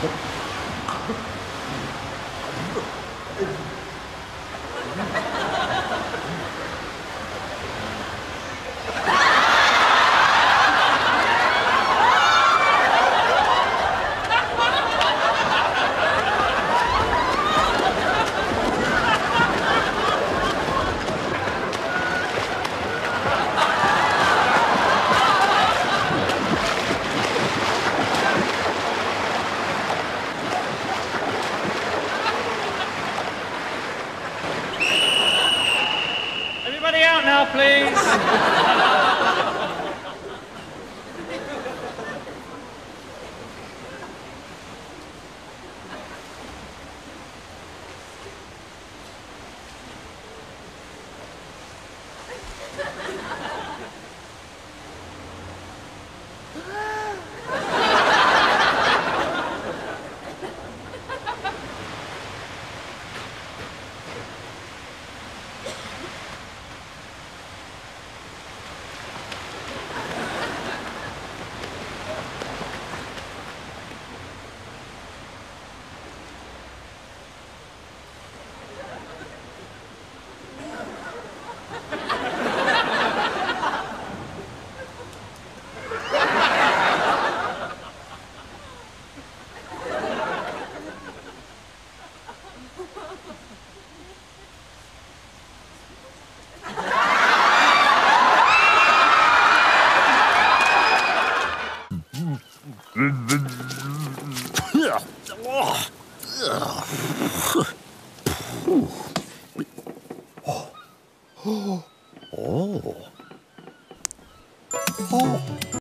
Thank you. Everybody out now, please. Ah! Oh.